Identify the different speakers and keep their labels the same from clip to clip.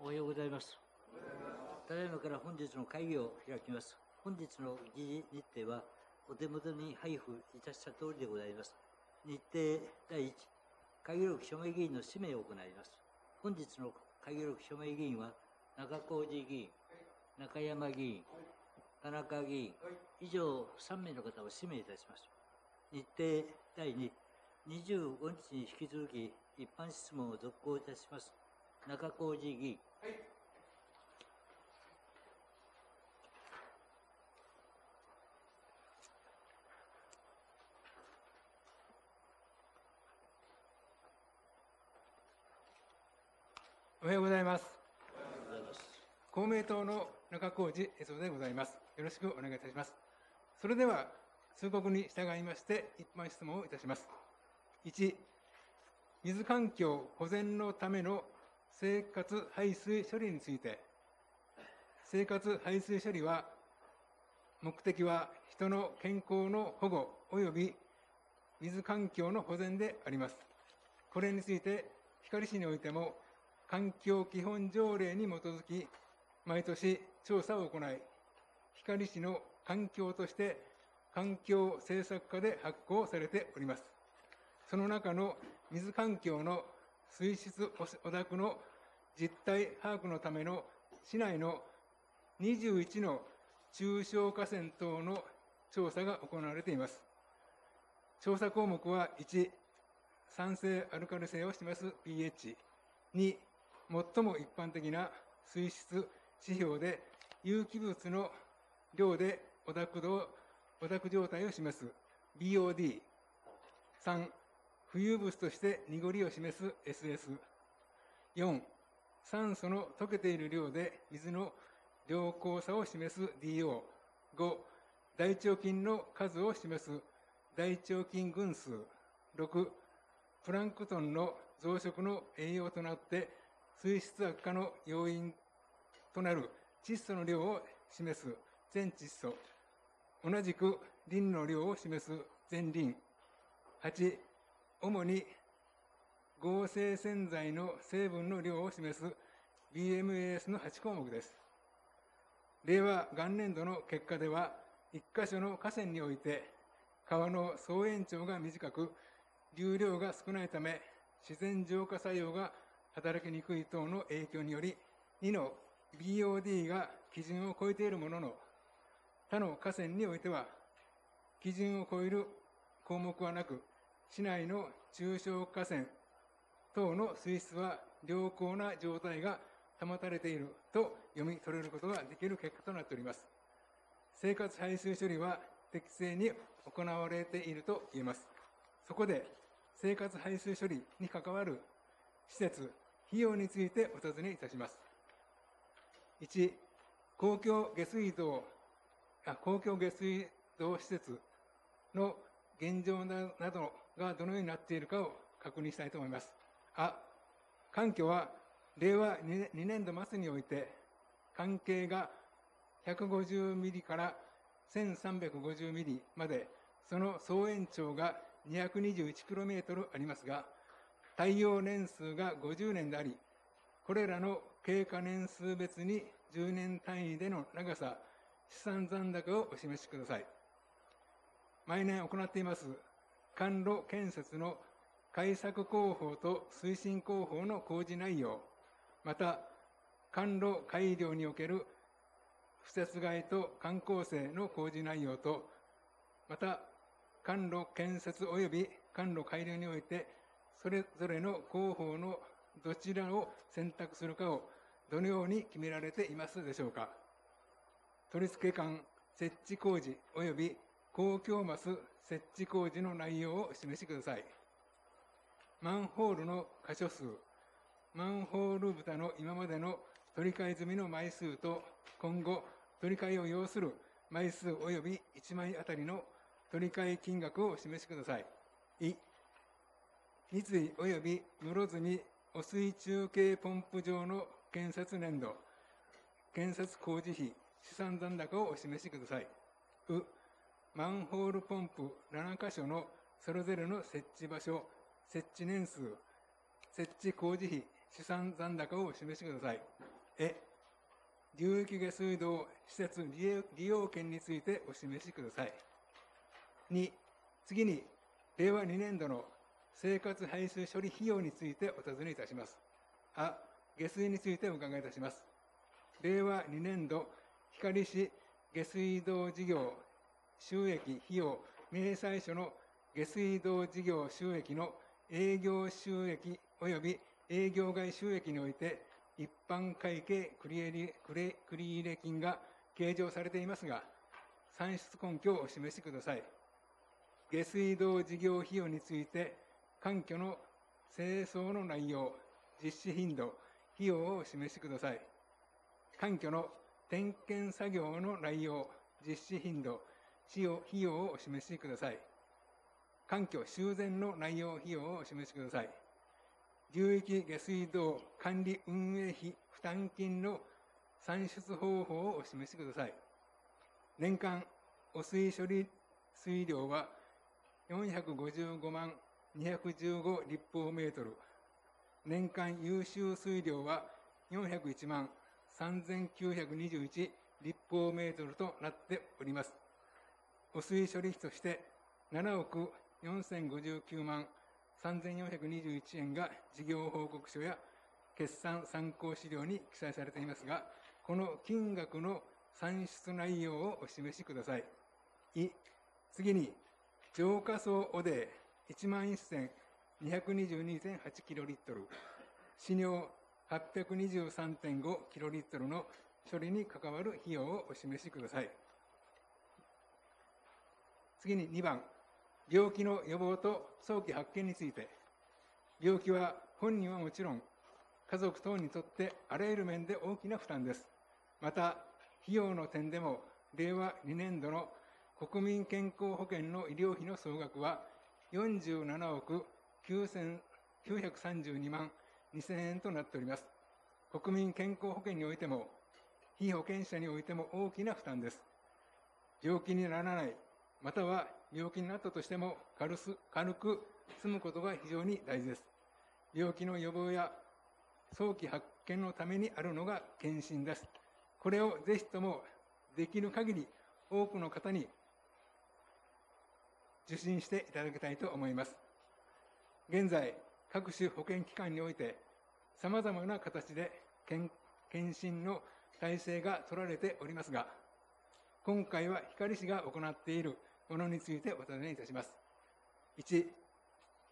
Speaker 1: おはようございます。ただいまから本日の会議を開きます。本日の議事日程はお手元に配布いたした通りでございます。日程第一、会議録署名議員の氏名を行います。本日の会議録署名議員は中浩二議員、中山議員、田中議員、以上3名の方を指名いたします。日程第2、25日に引き続き一般質問を続行いたします。中浩二議員。
Speaker 2: おはようございます。公明党の中浩二江蔵でございます。よろしくお願いいたします。それでは、通告に従いまして、一般質問をいたします。1、水環境保全のための生活排水処理について、生活排水処理は、目的は人の健康の保護及び水環境の保全であります。これについて、光市においても、環境基本条例に基づき、毎年調査を行い、光市の環境として環境政策課で発行されております。その中の水環境の水質汚濁の実態把握のための市内の21の中小河川等の調査が行われています。調査項目は1、酸性アルカリ性を示す pH、2、最も一般的な水質指標で有機物の量で汚濁度、汚濁状態を示す BOD。3、浮遊物として濁りを示す SS。4、酸素の溶けている量で水の良好さを示す DO。5、大腸菌の数を示す大腸菌群数。6、プランクトンの増殖の栄養となって水質悪化の要因となる窒素の量を示す全窒素。同じくリンの量を示す全リン。8、主に合成洗剤の成分の量を示す BMAS の8項目です。令和元年度の結果では、1箇所の河川において、川の総延長が短く、流量が少ないため、自然浄化作用が働きにくい等の影響により、2の BOD が基準を超えているものの、他の河川においては、基準を超える項目はなく、市内の中小河川等の水質は良好な状態が保たれていると読み取れることができる結果となっております。生活排水処理は適正に行われていると言えます。そこで、生活排水処理に関わる施設、費用についてお尋ねいたします。1、公共下水道、あ公共下水道施設の現状などがどのようになっているかを確認したいと思います。あ、環境は令和2年度末において、関係が150ミリから1350ミリまで、その総延長が 221km ありますが、耐用年数が50年であり、これらの経過年数別に10年単位での長さ、資産残高をお示しください。毎年行っています、管路建設の開削工法と推進工法の工事内容、また、管路改良における敷設外と観光性の工事内容と、また、管路建設及び管路改良において、それぞれの工法のどちらを選択するかをどのように決められていますでしょうか。取り付け管設置工事及び公共マス設置工事の内容をお示しください。マンホールの箇所数、マンホール蓋の今までの取り替え済みの枚数と今後取り替えを要する枚数及び1枚あたりの取り替え金額をお示しください。い、三井及び室津に汚水中継ポンプ場の建設年度、建設工事費、資産残高をお示しください。う、マンホールポンプ7箇所のそれぞれの設置場所、設置年数、設置工事費、資産残高をお示しください。え、流域下水道施設利用利用権についてお示しください。2、次に、令和2年度の生活排水処理費用についてお尋ねいたします。あ、下水についてお伺いいたします。令和2年度光市下水道事業収益費用明細書の下水道事業収益の営業収益及び営業外収益において一般会計繰入繰入金が計上されていますが算出根拠をお示しください下水道事業費用について環境の清掃の内容実施頻度費用をお示しください環境の点検作業の内容、実施頻度、費用をお示しください。環境修繕の内容、費用をお示しください。流域下水道管理運営費負担金の算出方法をお示しください。年間汚水処理水量は455万215立方メートル。年間優秀水量は401万3921立方メートルとなっております。汚水処理費として7億4059万3421円が事業報告書や決算参考資料に記載されていますが、この金額の算出内容をお示しください。い、次に、浄化層汚泥1万1222.8キロリットル、死尿823.5キロリットルの処理に関わる費用をお示しください。次に2番、病気の予防と早期発見について、病気は本人はもちろん、家族等にとってあらゆる面で大きな負担です。また、費用の点でも、令和2年度の国民健康保険の医療費の総額は47億932万2000円となっております。国民健康保険においても、被保険者においても大きな負担です。病気にならない、または病気になったとしても軽す軽く済むことが非常に大事です。病気の予防や早期発見のためにあるのが検診です。これをぜひともできる限り多くの方に受診していただきたいと思います。現在、各種保険機関において、さまざまな形で検診の体制が取られておりますが、今回は光市が行っているものについてお尋ねいたします。1、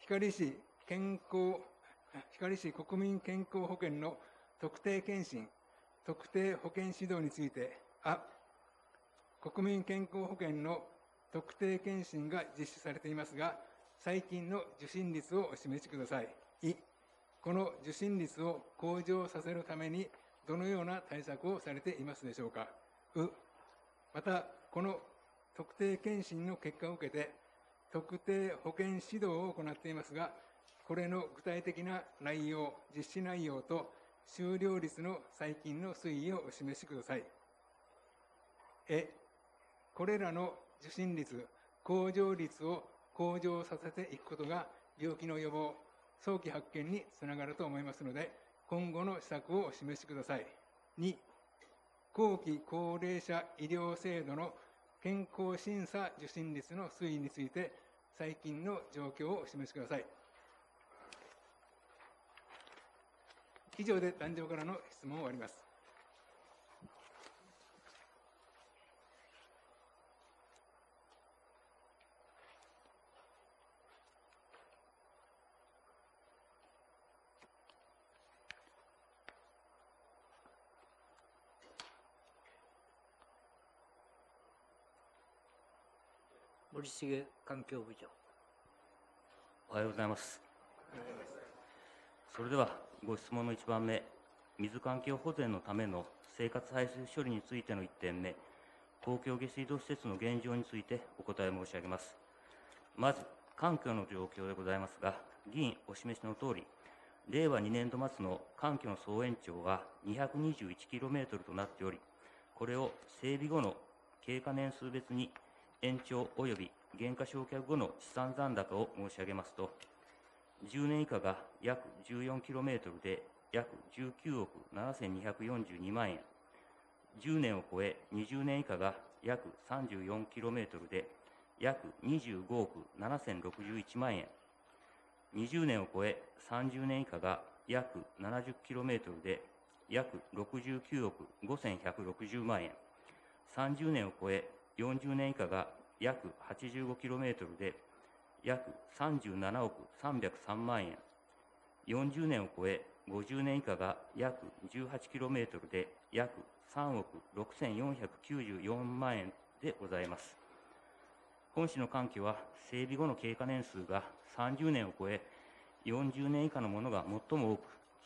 Speaker 2: 光市健康、光市国民健康保険の特定健診、特定保険指導について、あ、国民健康保険の特定健診が実施されていますが、最近の受診率をお示しください。い、この受診率を向上させるために、どのような対策をされていますでしょうか。う、また、この特定健診の結果を受けて、特定保険指導を行っていますが、これの具体的な内容、実施内容と終了率の最近の推移をお示しください。え、これらの受診率、向上率を向上させていくことが病気の予防、早期発見につながると思いますので、今後の施策をお示しください。2、後期高齢者医療制度の健康審査受診率の推移について、最近の状況をお示しください。以上で壇上からの質問を終わります。
Speaker 1: 森重環境部長。
Speaker 3: おはようございます。それでは、ご質問の1番目、水環境保全のための生活排水処理についての1点目、公共下水道施設の現状についてお答え申し上げます。まず、環境の状況でございますが、議員お示しのとおり、令和2年度末の環境の総延長は 221km となっており、これを整備後の経過年数別に延長及び減価償却後の資産残高を申し上げますと、10年以下が約 14km で約19億7242万円10年を超え20年以下が約 34km で約25億7061万円20年を超え30年以下が約 70km で約69億5160万円30年を超え40年以下が約 85km で約37億303万円。40年を超え50年以下が約 18km で約3億6494万円でございます。本市の環境は整備後の経過年数が30年を超え40年以下のものが最も多く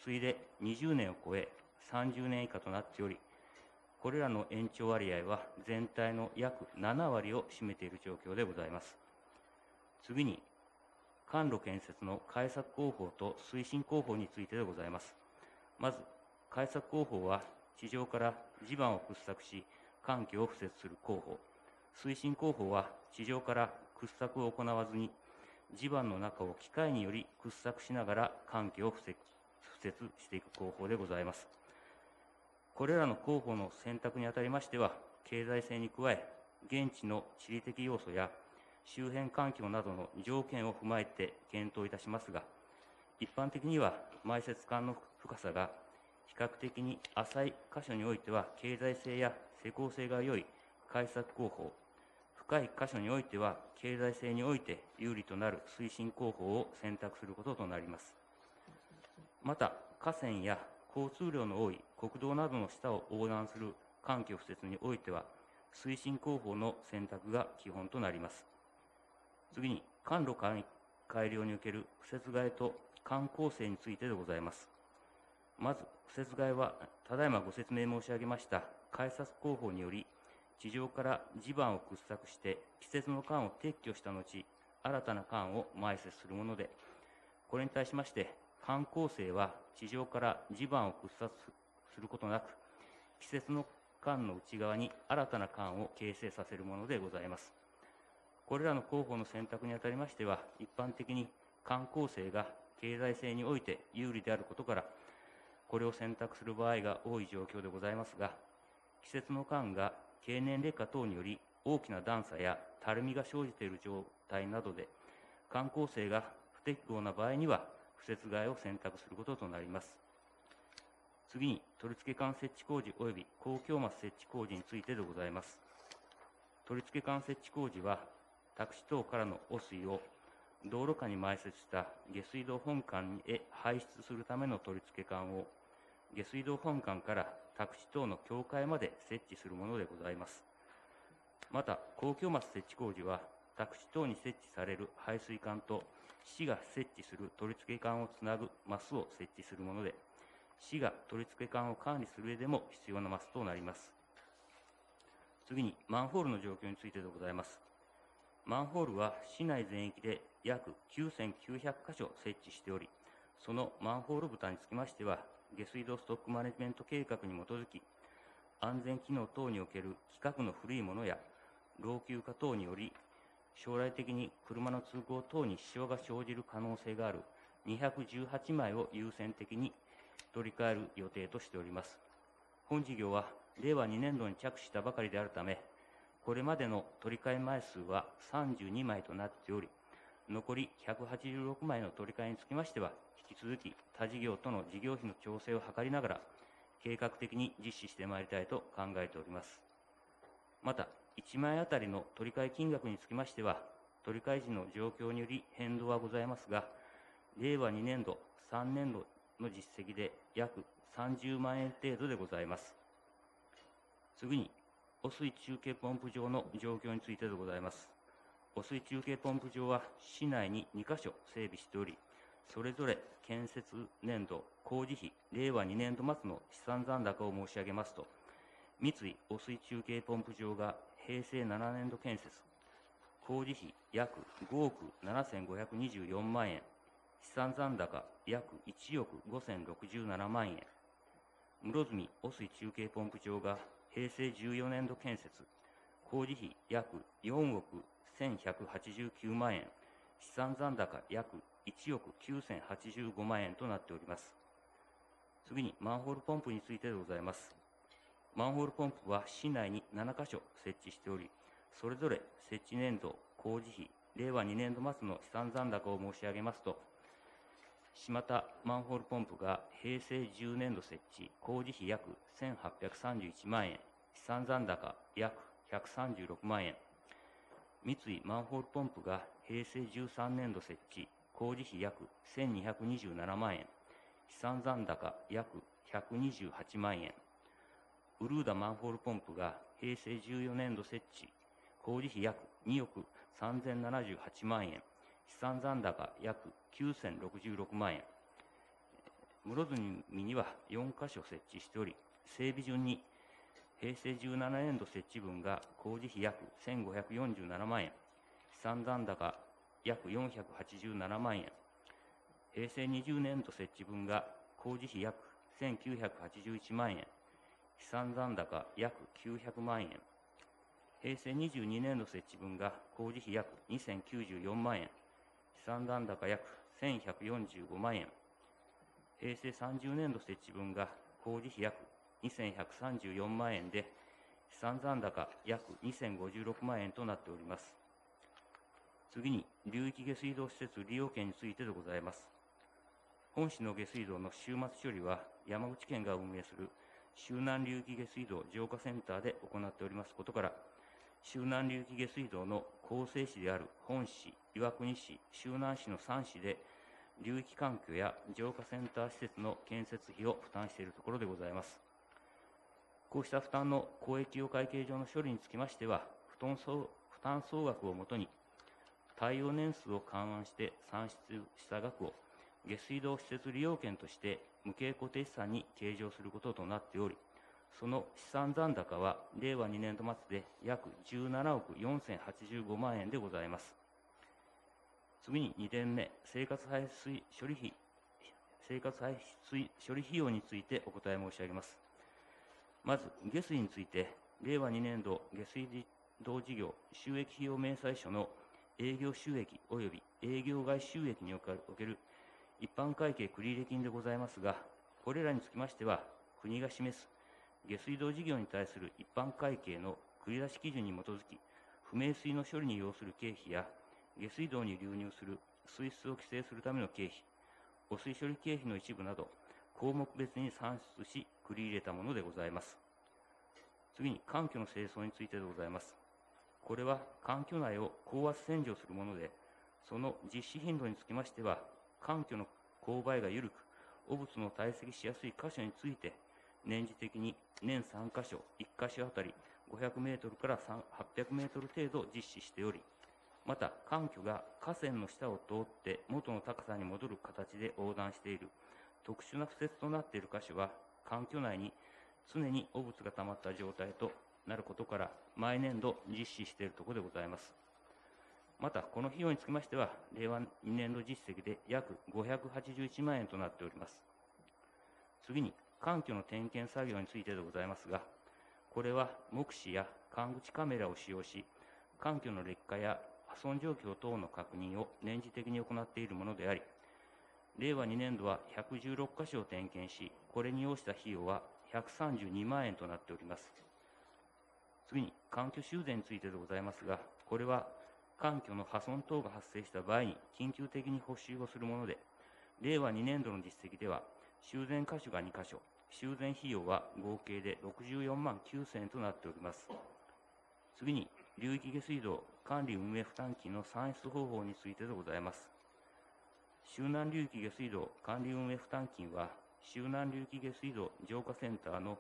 Speaker 3: 次いで20年を超え30年以下となっておりこれらの延長割合は全体の約7割を占めている状況でございます。次に管路建設の開削工法と推進工法についてでございます。まず開削工法は地上から地盤を掘削し環境を敷設する工法。推進工法は地上から掘削を行わずに地盤の中を機械により掘削しながら環境を敷設していく工法でございます。これらの候補の選択にあたりましては経済性に加え現地の地理的要素や周辺環境などの条件を踏まえて検討いたしますが一般的には埋設管の深さが比較的に浅い箇所においては経済性や施工性が良い開削工法深い箇所においては経済性において有利となる推進工法を選択することとなります。また河川や交通量の多い国道などの下を横断する環境施設においては推進工法の選択が基本となります。次に管路改良における敷設替えと観光性についてでございます。まず敷設替えはただいまご説明申し上げました改札工法により地上から地盤を掘削して季節の管を撤去した後新たな管を埋設するものでこれに対しまして観光性は地上から地盤を掘削することなく季節の管の内側に新たな管を形成させるものでございます。これらの候補の選択にあたりましては一般的に観光性が経済性において有利であることからこれを選択する場合が多い状況でございますが季節の間が経年劣化等により大きな段差やたるみが生じている状態などで観光性が不適合な場合には敷設替えを選択することとなります。次に取り付け管設置工事及び公共マス設置工事についてでございます。取り付け管設置工事は宅地等からの汚水を道路下に埋設した下水道本館へ排出するための取り付け管を下水道本館から宅地等の境界まで設置するものでございます。また公共マス設置工事は宅地等に設置される排水管と市が設置する取付管をつなぐマスを設置するもので市が取付管を管理する上でも必要なマスとなります。次にマンホールの状況についてでございます。マンホールは市内全域で約9900箇所設置しておりそのマンホール蓋につきましては下水道ストックマネジメント計画に基づき安全機能等における規格の古いものや老朽化等により将来的に車の通行等に支障が生じる可能性がある218枚を優先的に取り替える予定としております。本事業は令和2年度に着手したばかりであるためこれまでの取り替え枚数は32枚となっており残り186枚の取り替えにつきましては引き続き他事業との事業費の調整を図りながら計画的に実施してまいりたいと考えております。また1枚あたりの取り替え金額につきましては取り替え時の状況により変動はございますが令和2年度3年度の実績で約30万円程度でございます。次に汚水中継ポンプ場の状況についてでございます。汚水中継ポンプ場は市内に2カ所整備しておりそれぞれ建設年度工事費令和2年度末の資産残高を申し上げますと三井汚水中継ポンプ場が平成7年度建設。工事費約5億7524万円。資産残高約1億5067万円。室積汚水中継ポンプ場が平成14年度建設。工事費約4億1189万円。資産残高約1億9085万円となっております。次にマンホールポンプについてでございます。マンホールポンプは市内に7カ所設置しており、それぞれ設置年度、工事費、令和2年度末の資産残高を申し上げますと、島田マンホールポンプが平成10年度設置、工事費約1831万円、資産残高約136万円、三井マンホールポンプが平成13年度設置、工事費約1227万円、資産残高約128万円、ウルーダマンホールポンプが平成14年度設置、工事費約2億3078万円、資産残高約9066万円、室積には4カ所設置しており、整備順に平成17年度設置分が工事費約1547万円、資産残高約487万円、平成20年度設置分が工事費約1981万円、資産残高約900万円、平成22年度設置分が工事費約2094万円、資産残高約1145万円、平成30年度設置分が工事費約2134万円で、資産残高約2056万円となっております。次に、流域下水道施設利用権についてでございます。本市の下水道の終末処理は、山口県が運営する周南流域下水道浄化センターで行っておりますことから、周南流域下水道の構成市である本市、岩国市、周南市の3市で、流域環境や浄化センター施設の建設費を負担しているところでございます。こうした負担の公益用会計上の処理につきましては、負担総負担総額をもとに、対応年数を勘案して算出した額を下水道施設利用権として無形固定資産に計上することとなっており、その資産残高は令和2年度末で約17億4085万円でございます。次に2点目、生活排水処理費、生活排水処理費用についてお答え申し上げます。まず、下水について、令和2年度下水道事業収益費用明細書の営業収益及び営業外収益における一般会計繰入金でございますが、これらにつきましては、国が示す下水道事業に対する一般会計の繰り出し基準に基づき、不明水の処理に要する経費や、下水道に流入する水質を規制するための経費、汚水処理経費の一部など、項目別に算出し、繰り入れたものでございます。次に、環境の清掃についてでございます。これは、環境内を高圧洗浄するもので、その実施頻度につきましては、環境の勾配が緩く、汚物の堆積しやすい箇所について、年次的に年3箇所、1箇所あたり500メートルから800メートル程度実施しており、また、環境が河川の下を通って元の高さに戻る形で横断している特殊な敷設となっている箇所は、環境内に常に汚物が溜まった状態となることから、毎年度実施しているところでございます。また、この費用につきましては、令和2年度実績で約581万円となっております。次に、環境の点検作業についてでございますが、これは目視や管口カメラを使用し、環境の劣化や破損状況等の確認を年次的に行っているものであり、令和2年度は116箇所を点検し、これに要した費用は132万円となっております。次に、環境修繕についてでございますが、これは環境の破損等が発生した場合に緊急的に補修をするもので、令和2年度の実績では、修繕箇所が2箇所、修繕費用は合計で64万9000円となっております。次に、流域下水道管理運営負担金の算出方法についてでございます。周南流域下水道管理運営負担金は、周南流域下水道浄化センターの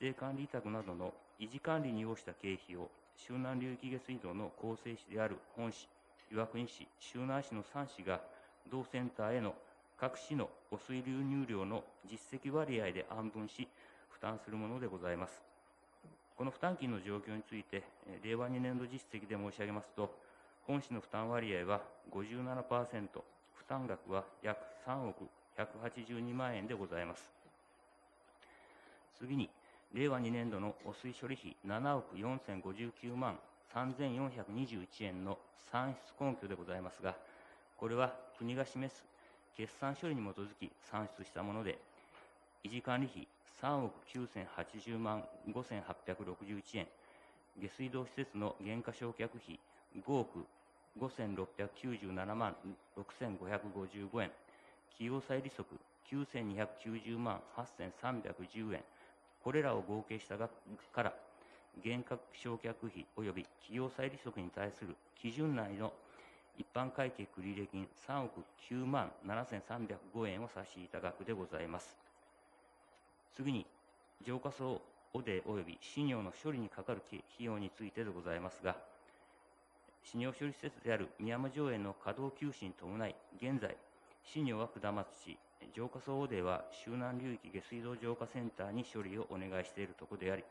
Speaker 3: 指定管理委託などの維持管理に要した経費を、周南流域下水道の構成市である本市、岩国市、周南市の3市が、同センターへの各市の汚水流入量の実績割合で安分し、負担するものでございます。この負担金の状況について、令和2年度実績で申し上げますと、本市の負担割合は57%、負担額は約3億182万円でございます。次に、令和2年度の汚水処理費7億4059万3421円の算出根拠でございますが、これは国が示す決算処理に基づき算出したもので、維持管理費3億9080万5861円、下水道施設の減価償却費5億5697万6555円、企業再利息9290万8310円、これらを合計した額から、減価償却費及び企業再利息に対する基準内の一般会計繰入金3億9万7305円を差し引いた額でございます。次に、浄化層汚泥及び死尿の処理にかかる費用についてでございますが、死尿処理施設である宮山城園の稼働休止に伴い、現在、死尿は下松市、浄化層汚泥は周南流域下水道浄化センターに処理をお願いしているところであり、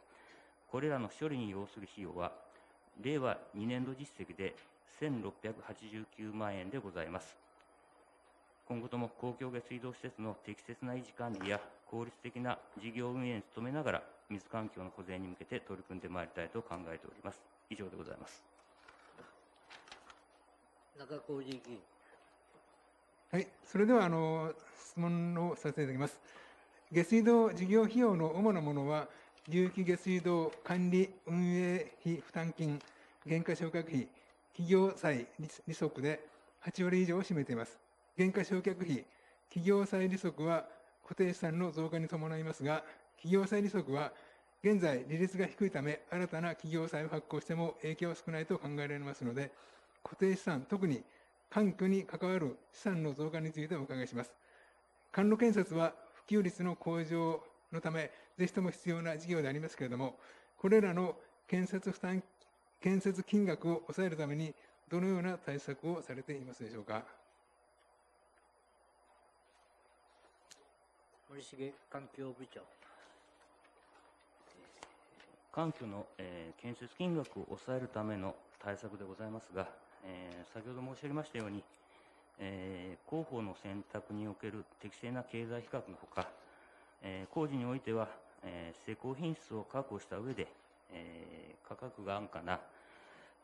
Speaker 3: これらの処理に要する費用は、令和2年度実績で1689万円でございます。今後とも公共下水道施設の適切な維持管理や効率的な事業運営に努めながら、水環境の保全に向けて取り組んでまいりたいと考えております。以上でございます。
Speaker 1: 中小路議員。
Speaker 2: はい、それではあの質問をさせていただきます。下水道事業費用の主なものは、流域下水道管理運営費負担金、減価償却費、企業債利息で8割以上を占めています。減価償却費、企業債利息は固定資産の増加に伴いますが、企業債利息は現在利率が低いため、新たな企業債を発行しても影響は少ないと考えられますので、固定資産、特に環境に関わる資産の増加についてお伺いします。管路建設は普及率の向上のため、ぜひとも必要な事業でありますけれども、これらの建設負担、建設金額を抑えるために、どのような対策をされていますでしょうか？
Speaker 1: 森重環境部長。
Speaker 3: 環境の、えー建設金額を抑えるための対策でございますが、えー先ほど申し上げましたように、えー広報の選択における適正な経済比較のほか、えー工事においては、えー施工品質を確保した上で、えー価格が安価な、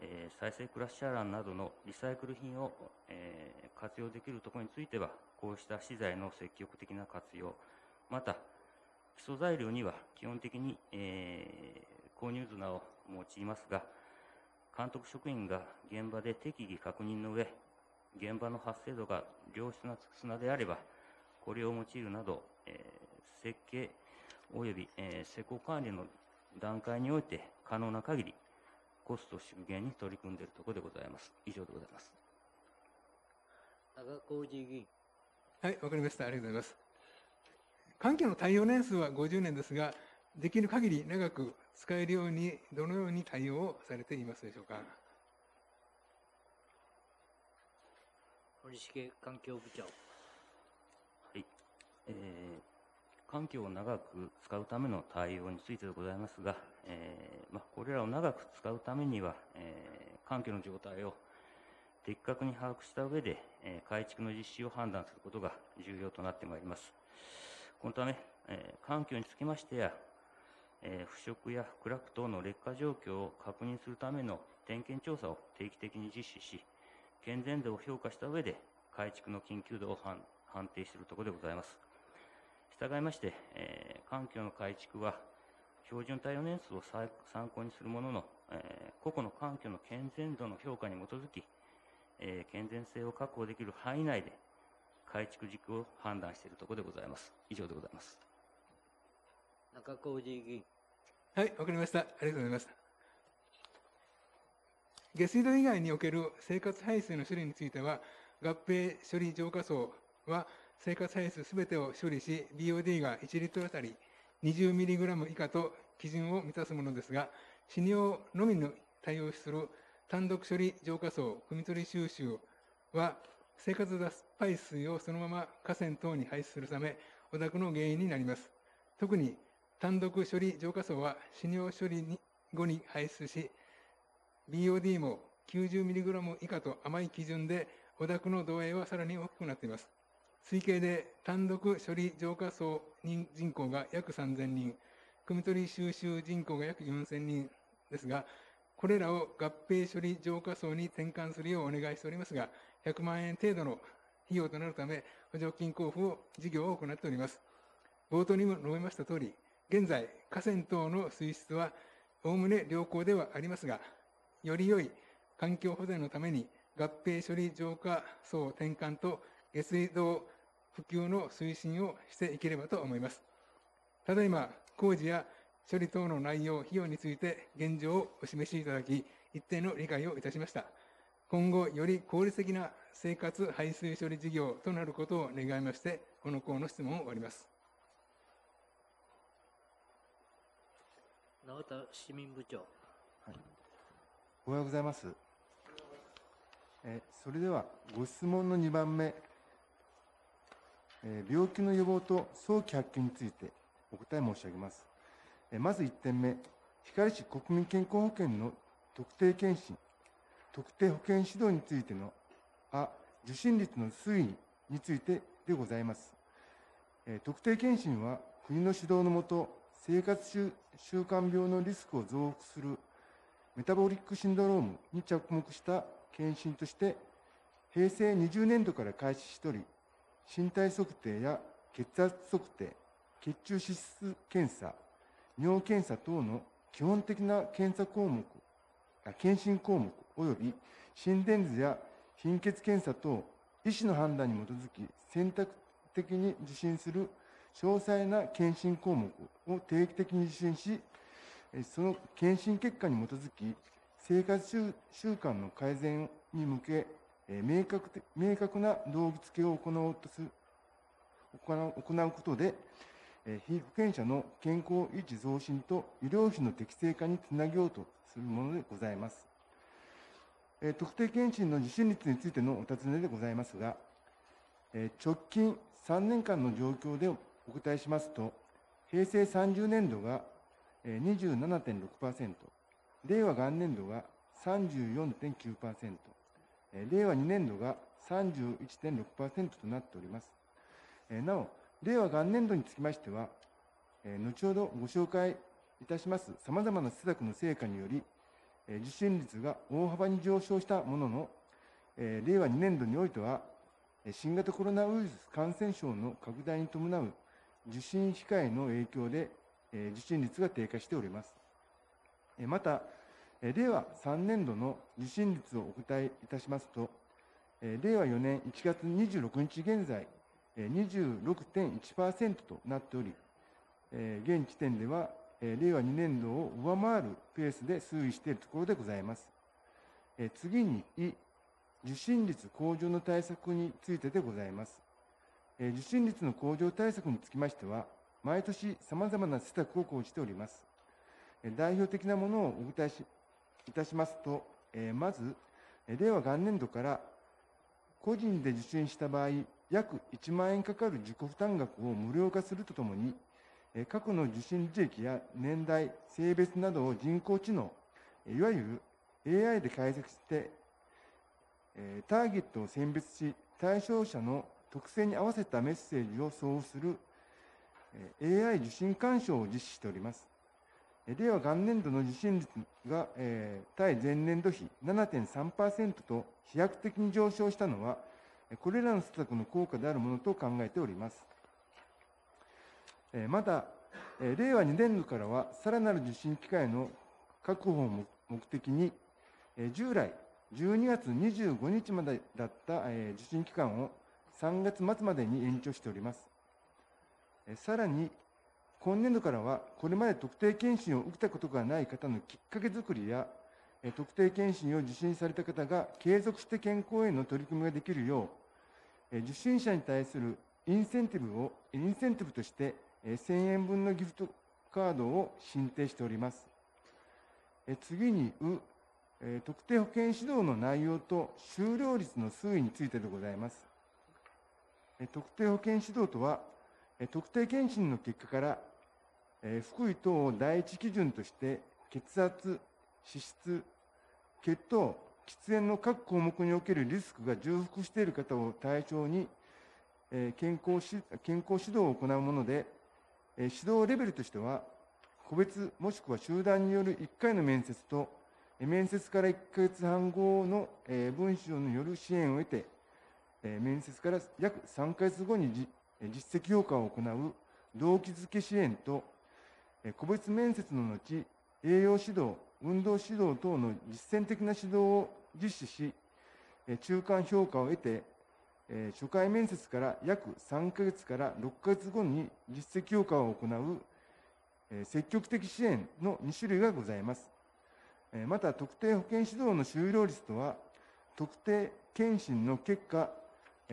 Speaker 3: えー再生クラッシャーランなどのリサイクル品を、えー活用できるところについては、こうした資材の積極的な活用、また、基礎材料には基本的に、えー購入砂を用いますが、監督職員が現場で適宜確認の上、現場の発生度が良質な砂であれば、これを用いるなど、えー設計及び、えー施工管理の段階において可能な限り、コスト縮減に取り組んでいるところでございます。以上でございます。
Speaker 1: 中小路議員。
Speaker 2: はい、わかりました。ありがとうございます。環境の対応年数は50年ですが、できる限り長く使えるように、どのように対応をされていますでしょうか？
Speaker 1: 森重環境部長。
Speaker 3: はい。えー環境を長く使うための対応についてでございますが、えーまあ、これらを長く使うためには、えー環境の状態を的確に把握した上で、えー改築の実施を判断することが重要となってまいります。このため、えー環境につきましてや、え腐食やクラック等の劣化状況を確認するための点検調査を定期的に実施し、健全度を評価した上で、改築の緊急度を判定しているところでございます。従いまして、えー環境の改築は、標準対応年数を参参考にするものの、えー個々の環境の健全度の評価に基づき、えー健全性を確保できる範囲内で、改築軸を判断しているところでございます。以上でございます。
Speaker 1: 中小路議員。
Speaker 2: はい、わかりました。ありがとうございます。下水道以外における生活排水の処理については、合併処理浄化層は生活排水すべてを処理し、BOD が1リットルあたり 20mg 以下と基準を満たすものですが、死尿のみに対応する単独処理浄化層、汲み取り収集は、生活脱排水をそのまま河川等に排出するため、汚濁の原因になります。特に単独処理浄化層は死尿処理に後に排出し、BOD も 90mg 以下と甘い基準で、汚濁の度合いはさらに大きくなっています。推計で単独処理浄化層人人口が約3000人、汲み取り収集人口が約4000人ですが、これらを合併処理浄化層に転換するようお願いしておりますが、100万円程度の費用となるため、補助金交付を事業を行っております。冒頭にも述べましたとおり、現在、河川等の水質はおおむね良好ではありますが、より良い環境保全のために合併処理浄化層転換と下水道普及の推進をしていければと思います。ただいま、工事や処理等の内容、費用について現状をお示しいただき、一定の理解をいたしました。今後、より効率的な生活排水処理事業となることを願いまして、この項の質問を終わります。
Speaker 1: 永田市民部長。
Speaker 4: はいおはようございます。えそれでは、ご質問の2番目、え病気の予防と早期発見についてお答え申し上げます。えまず1点目、光市国民健康保険の特定健診、特定保険指導についての、あ、受診率の推移についてでございます。えー特定健診は国の指導のもと、生活習慣病のリスクを増幅するメタボリックシンドロームに着目した検診として、平成20年度から開始しており、身体測定や血圧測定、血中脂質検査、尿検査等の基本的な検査項目、検診項目及び心電図や貧血検査等、医師の判断に基づき選択的に受診する詳細な検診項目を定期的に受診し、その検診結果に基づき、生活習習慣の改善に向け、明確明確な動機付けを行おうとする行う行うことで、被保険者の健康維持増進と医療費の適正化につなげようとするものでございます。特定健診の受診率についてのお尋ねでございますが、直近3年間の状況でお答えしますと、平成30年度がえー27.6%、令和元年度が34.9%、えー令和2年度が31.6%となっております。えなお、令和元年度につきましては、え後ほどご紹介いたしますさまざまな施策の成果により、え受診率が大幅に上昇したものの、え令和2年度においては、え新型コロナウイルス感染症の拡大に伴う受診控えの影響で、えー受診率が低下しております。えーまた、えー令和3年度の受診率をお答えいたしますと、えー令和4年1月26日現在、え26.1%となっており、えー現時点では、えー令和2年度を上回るペースで推移しているところでございます。えー次に、い受診率向上の対策についてでございます。受診率の向上対策につきましては、毎年さまざまな施策を講じております。代表的なものをお答えしいたしますと、まず、令和元年度から個人で受診した場合、約1万円かかる自己負担額を無料化するとともに、過去の受診履歴や年代、性別などを人工知能、いわゆる AI で解析して、ターゲットを選別し、対象者の特性に合わせたメッセージを送付する、えー AI 受診干渉を実施しております。えー令和元年度の受診率が、えー対前年度比7.3%と飛躍的に上昇したのは、えーこれらの施策の効果であるものと考えております。えーまた、えー令和2年度からは、さらなる受診機会の確保を目的に、えー従来、12月25日までだった、えー受診期間を3月末までに延長しております。さらに、今年度からは、これまで特定健診を受けたことがない方のきっかけ作りや、特定健診を受診された方が継続して健康への取り組みができるよう、受診者に対するインセンティブを、インセンティブとして、1000円分のギフトカードを申請しております。次に、う、特定保険指導の内容と終了率の推移についてでございます。特定保険指導とは、特定健診の結果から、福井等を第一基準として、血圧、脂質、血糖、喫煙の各項目におけるリスクが重複している方を対象に、健康し健康指導を行うもので、指導レベルとしては、個別もしくは集団による1回の面接と、面接から1ヶ月半後の、文章による支援を得て、面接から約3ヶ月後に実績評価を行う動機づけ支援と、個別面接の後、栄養指導、運動指導等の実践的な指導を実施し、中間評価を得て、初回面接から約3ヶ月から6ヶ月後に実績評価を行う、積極的支援の2種類がございます。また、特定保健指導の終了率とは、特定検診の結果、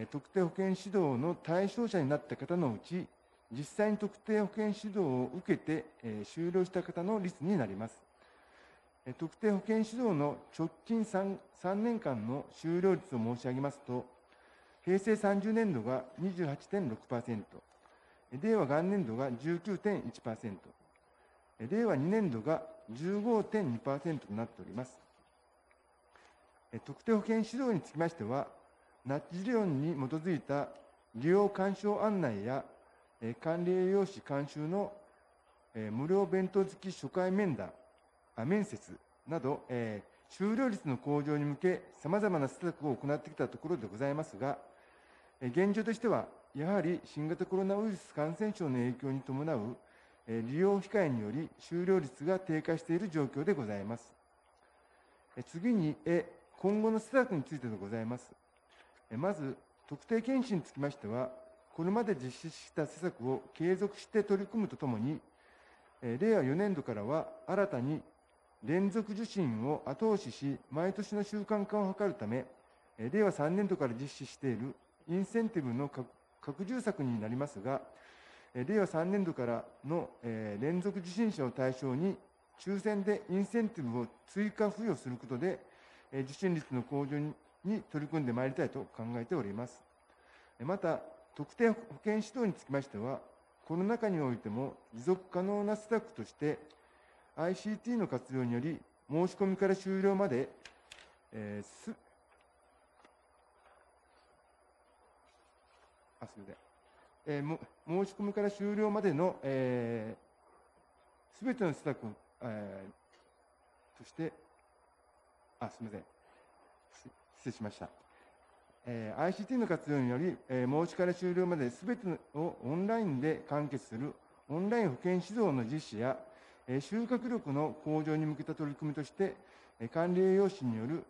Speaker 4: 特定保健指導の対象者になった方のうち、実際に特定保健指導を受けて、終了した方の率になります。特定保健指導の直近 3, 3年間の終了率を申し上げますと、平成30年度が28.6%、令和元年度が19.1%、令和2年度が15.2%となっております。特定保険指導につきましては、ナッジ理論に基づいた利用干渉案内や管理栄養士監修の無料弁当付き初回面談、あ面接など、え終了率の向上に向け、さまざまな施策を行ってきたところでございますが、現状としては、やはり新型コロナウイルス感染症の影響に伴う利用控えにより終了率が低下している状況でございます。次に、今後の施策についてでございます。まず、特定検診につきましては、これまで実施した施策を継続して取り組むとともに、令和4年度からは新たに連続受診を後押しし、毎年の習慣化を図るため、令和3年度から実施しているインセンティブの拡充策になりますが、令和3年度からの連続受診者を対象に、抽選でインセンティブを追加付与することで、受診率の向上にに取り組んでまいりたいと考えております。また、特定保険指導につきましては、コロナ禍においても持続可能な施策として、ICT の活用により、申し込みから終了まで、えー、す、あ、すみません。えー、申し込みから終了までの、えー、すべての施策を、えー、として、あ、すみません。礼しました。えー、ICT の活用により、えー、申しから終了まですべてをオンラインで完結するオンライン保健指導の実施や、えー、収穫力の向上に向けた取り組みとして、えー、管理栄養士による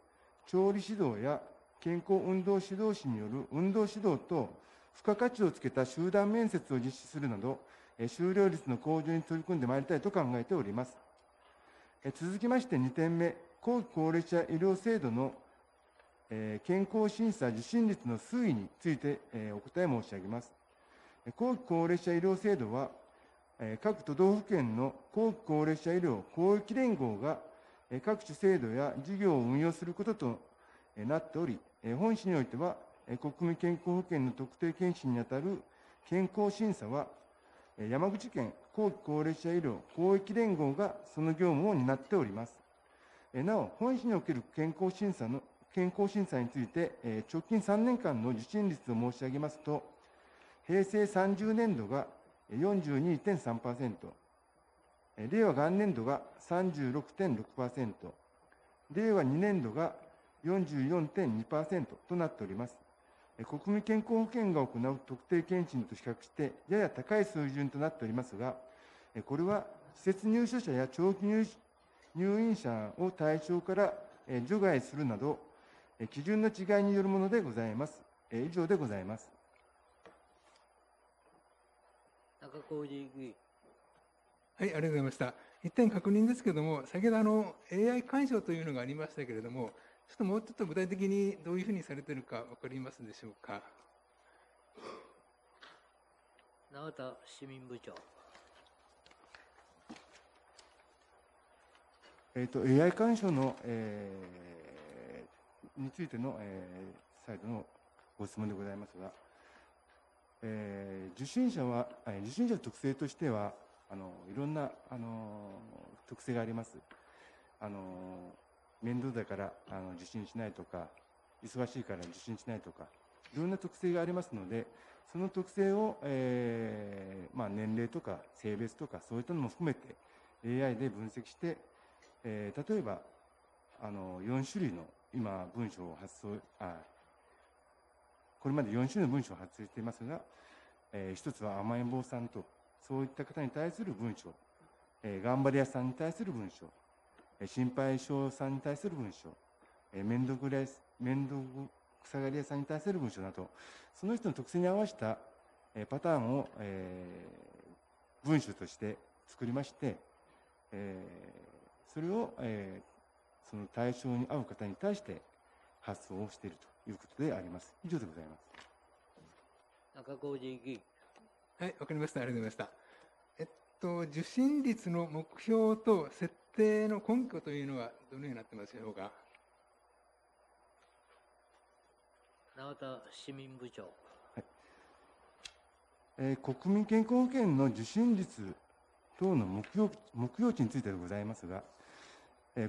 Speaker 4: 調理指導や健康運動指導士による運動指導と付加価値をつけた集団面接を実施するなど、えー、終了率の向上に取り組んでまいりたいと考えております。えー、続きまして2点目、後期高齢者医療制度のえ健康審査受診率の推移について、えお答え申し上げます。後期高齢者医療制度は、え各都道府県の後期高齢者医療広域連合が、え各種制度や事業を運用することとなっており、え本市においては、え国民健康保険の特定健診にあたる健康審査は、山口県後期高齢者医療広域連合がその業務を担っております。なお、本市における健康審査の健康審査について、え直近3年間の受診率を申し上げますと、平成30年度が42.3%、令和元年度が36.6%、令和2年度が44.2%となっております。国民健康保険が行う特定健診と比較して、やや高い水準となっておりますが、これは施設入所者や長期入院者を対象から除外するなど、基準の違いによるものでございます。以上でございます。
Speaker 1: 中小議員。
Speaker 2: はい、ありがとうございました。一点確認ですけれども、先ほどあの AI 干渉というのがありましたけれども、ちょっともうちょっと具体的にどういうふうにされているか分かりますでしょうか？
Speaker 1: 永田市民部長。
Speaker 4: えっ、ー、と、AI 干渉の、えーについての、えー、再度のご質問でございますが、えー、受診者は、え受診者の特性としては、あのいろんなあの特性があります。あの面倒だからあの受診しないとか、忙しいから受診しないとか、いろんな特性がありますので、その特性を、えーまあ、年齢とか性別とかそういったのも含めて AI で分析して、えー、例えばあの4種類の今、文章を発送、あ、これまで4種類の文章を発生していますが、えー、一つは甘えん坊さんとそういった方に対する文章、えー頑張り屋さんに対する文章、えー心配性さんに対する文章、えー面倒くらい、面倒くさがり屋さんに対する文章など、その人の特性に合わせた、えーパターンを、えー文章として作りまして、えーそれを、えーその対象に合う方に対して発送をしているということであります。以上でございます。
Speaker 1: 中小路議員。
Speaker 2: はい、わかりました。ありがとうございました。えっと、受信率の目標と設定の根拠というのはどのようになってますでしょうか？
Speaker 1: 永田市民部長。
Speaker 4: えー国民健康保険の受診率等の目標目標値についてでございますが、えー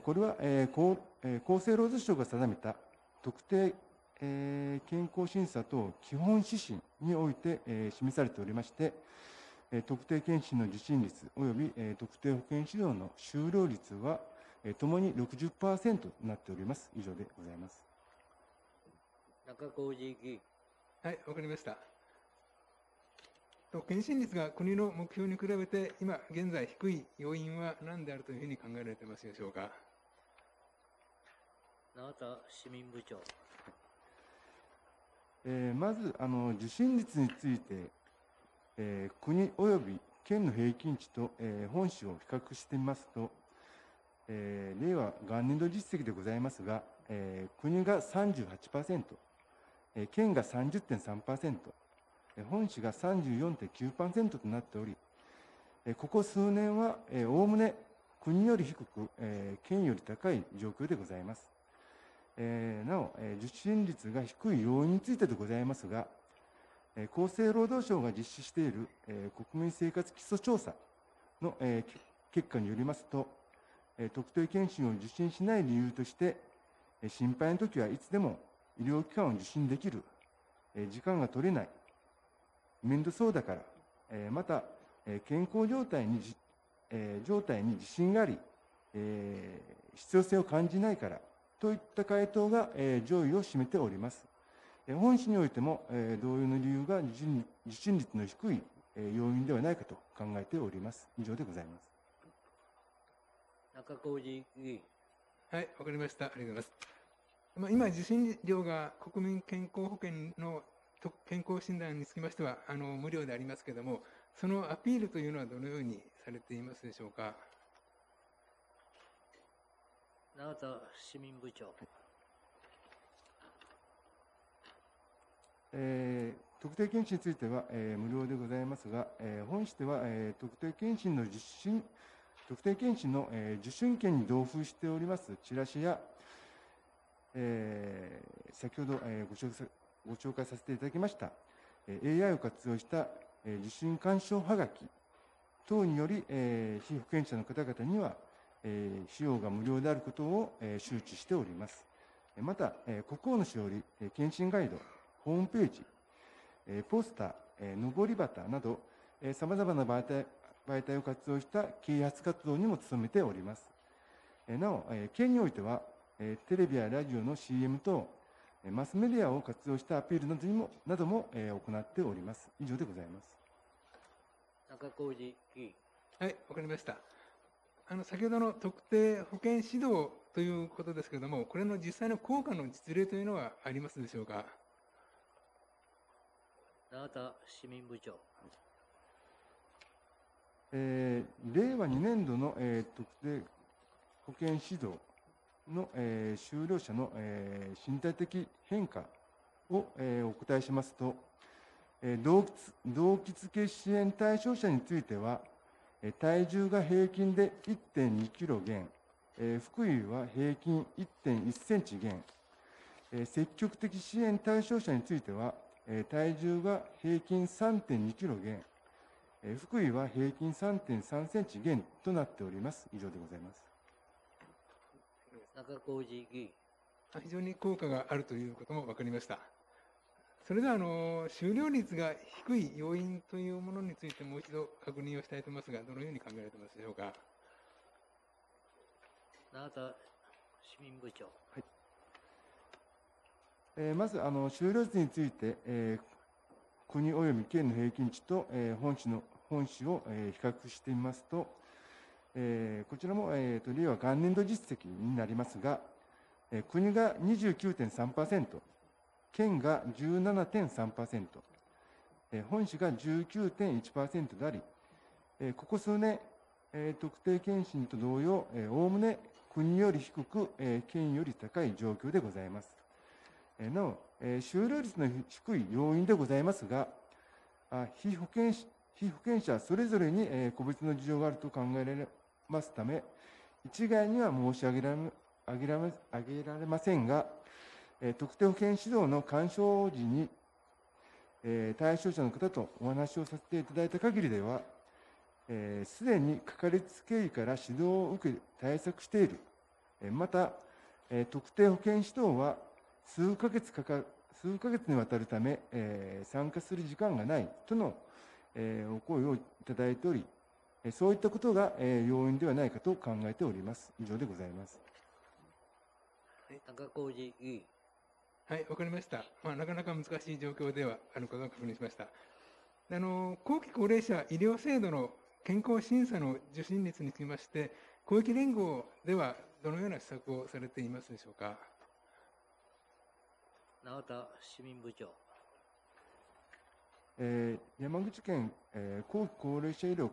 Speaker 4: これは、えー厚えー厚生労働省が定めた特定、えー健康審査等基本指針において、えー示されておりまして、えー特定健診の受診率及び、えー特定保険指導の終了率は、えーともに60%となっております。以上でございます。
Speaker 1: 中小路議員。
Speaker 2: はい、わかりました。と検診率が国の目標に比べて今現在低い要因は何であるというふうに考えられてますでしょうか？
Speaker 1: 永田市民部長。
Speaker 4: えーまずあの受診率について、えー国及び県の平均値と、えー本市を比較してみますと、えー令和元年度実績でございますが、えー国が38%、えー県が30.3%、えー本市が34.9%となっており、えここ数年はおおむね国より低く、え県より高い状況でございます。えなお、え受診率が低い要因についてでございますが、え厚生労働省が実施している、え国民生活基礎調査の、え結果によりますと、え特定健診を受診しない理由として、え心配の時はいつでも医療機関を受診できる、え時間が取れない、面倒そうだから、えーまた、えー健康状態にじ、えー状態に自信があり、えー必要性を感じないからといった回答が、えー上位を占めております。えー本市においても、えー同様の理由が受診受診率の低い、えー要因ではないかと考えております。以上でございます。
Speaker 1: 中小路議員。
Speaker 2: はい、わかりました。ありがとうございます。まあ、今、受診料が国民健康保険のと健康診断につきましてはあの無料でありますけれども、そのアピールというのはどのようにされていますでしょうか？
Speaker 1: 永田市民部長。
Speaker 4: えー特定健診については、えー無料でございますが、えー本市では、えー特定健診の受診特定健診の、えー受診券に同封しておりますチラシや、えー先ほど、えーご紹介さご紹介させていただきました、AI を活用した、受診勧奨はがき等により、被保険者の方々には、えー費用が無料であることを、周知しております。また、国王のしおり、検診ガイド、ホームページ、ポスター、えー、上り旗など、さまざまな媒体媒体を活用した啓発活動にも努めております。なお、県においては、テレビやラジオの CM 等、マスメディアを活用したアピールなどにもなども、えー行っております。以上でございます。
Speaker 1: 中小路議員。
Speaker 2: はい、わかりました。あの先ほどの特定保険指導ということですけれども、これの実際の効果の実例というのはありますでしょうか？
Speaker 1: 永田市民部長。
Speaker 4: えー令和2年度の、えー特定保険指導の、えー終了者の、えー身体的変化を、えーお答えしますと、えー動機動機付け支援対象者については、えー体重が平均で1.2キロ減、えー腹囲は平均1.1センチ減、えー積極的支援対象者については、えー体重が平均3.2キロ減、えー福井は平均3.3センチ減となっております。以上でございます。
Speaker 1: 中小路議員。
Speaker 2: あ非常に効果があるということも分かりました。それではあの終了率が低い要因というものについてもう一度確認をしたいと思いますが、どのように考えられてますでしょうか？
Speaker 1: 永田市民部長。
Speaker 4: えーまず、あの終了率について、えー国及び県の平均値と、えー本市の本市を、えー比較してみますと、えーこちらも、えーと令和元年度実績になりますが、えー国が29.3%、県が17.3%、えー本市が19.1%であり、えーここ数年、えー特定健診と同様、おおむね国より低く、えー県より高い状況でございます。えーなお、えー終了率の低い要因でございますが、あ被保険し被保険者それぞれに、個別の事情があると考えられますため、一概には申し上げられ挙げられ挙げられませんが、え特定保険指導の干渉時に、え対象者の方とお話をさせていただいた限りでは、えすでにかかりつけ医から指導を受け対策している、えまた、え特定保険指導は数ヶ月かか数ヶ月にわたるため、え参加する時間がないとの、えお声をいただいており、そういったことが、えー要因ではないかと考えております。以上でございます。
Speaker 1: 中小路議員。
Speaker 2: はい、わかりました。まあ、なかなか難しい状況ではあるかが確認しました。であの後期高齢者医療制度の健康審査の受診率につきまして、公益連合ではどのような施策をされていますでしょうか？
Speaker 1: 永田市民部長。
Speaker 4: えー山口県、えー後期高齢者医療あ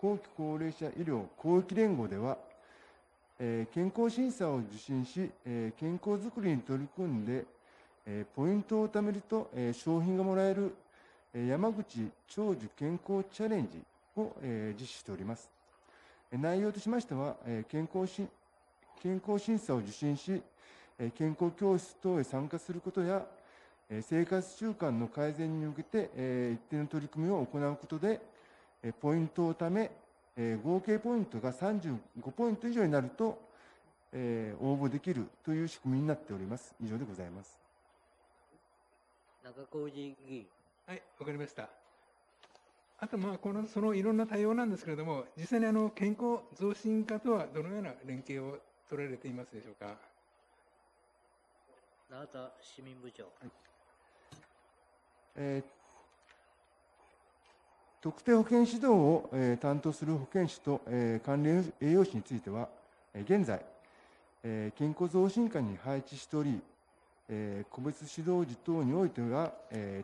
Speaker 4: 後期高齢者医療公益連合では、え健康審査を受診し、え健康づくりに取り組んで、えポイントを貯めると、え商品がもらえる、え山口長寿健康チャレンジを、え実施しております。内容としましては、え健康し健康審査を受診し、え健康教室等へ参加することや、生活習慣の改善に向けて、え一定の取り組みを行うことで、ポイントを貯め、えー合計ポイントが35ポイント以上になると、えー応募できるという仕組みになっております。以上でございます。
Speaker 1: 中小路議員。
Speaker 2: はい、わかりました。あと、まあ、この、そのいろんな対応なんですけれども、実際にあの、健康増進化とはどのような連携を取られていますでしょうか？
Speaker 1: 永田市民部長。
Speaker 4: えー特定保険指導を、担当する保健師と、関連栄養士については、現在、健康増進課に配置しており、個別指導時等においては、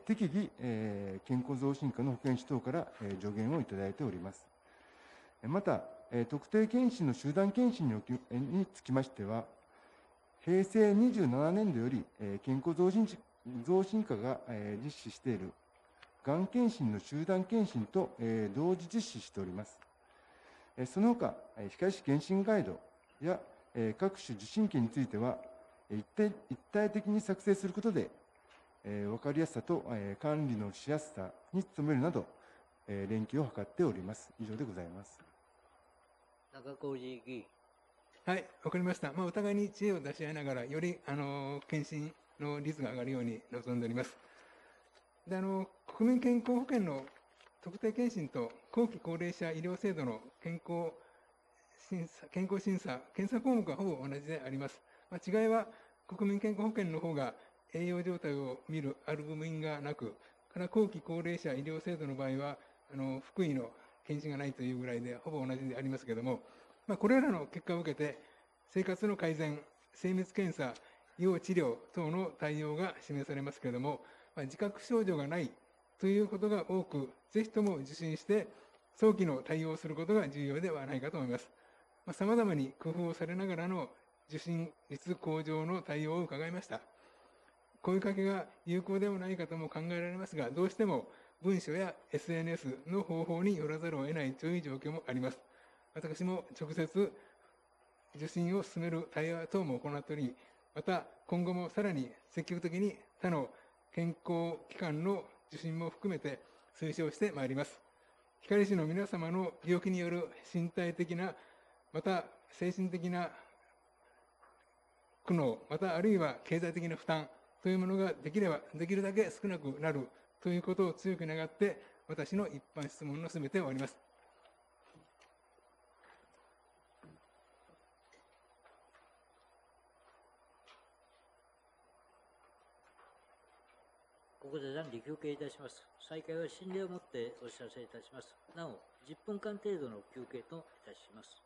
Speaker 4: 適宜、健康増進課の保健師等から、助言をいただいております。また、特定健診の集団健診につきましては、平成27年度より、健康増進課が、実施しているがん検診の集団検診と、えー同時実施しております。えーその他、えー歯科医師検診ガイドや、えー各種受診券については、えー一体一体的に作成することで、えー分かりやすさと、えー管理のしやすさに努めるなど、えー連携を図っております。以上でございます。
Speaker 1: 中小路議員。
Speaker 2: はい、わかりました。まあ、お互いに知恵を出し合いながら、より、あの、検診の率が上がるように望んでおります。で、あの、国民健康保険の特定健診と後期高齢者医療制度の健康審査、健康審査、検査項目はほぼ同じであります。まあ、違いは、国民健康保険の方が栄養状態を見るアルブミンがなく、から後期高齢者医療制度の場合は、あの、福井の検診がないというぐらいで、ほぼ同じでありますけれども、まあ、これらの結果を受けて、生活の改善、精密検査、要治療等の対応が示されますけれども、まあ、自覚症状がないということが多く、ぜひとも受診して、早期の対応をすることが重要ではないかと思います。まあ、様々に工夫をされながらの受診率向上の対応を伺いました。声かけが有効ではないかとも考えられますが、どうしても文書や SNS の方法によらざるを得ないという状況もあります。私も直接受診を進める対話等も行っており、また今後もさらに積極的に他の健康機関の受診も含めて推奨してまいります。光市の皆様の病気による身体的な、また精神的な苦悩、またあるいは経済的な負担というものができれば、できるだけ少なくなるということを強く願って、私の一般質問のすべてを終わります。
Speaker 1: ここで残り休憩いたします。再開は心霊をもってお知らせいたします。なお、10分間程度の休憩といたします。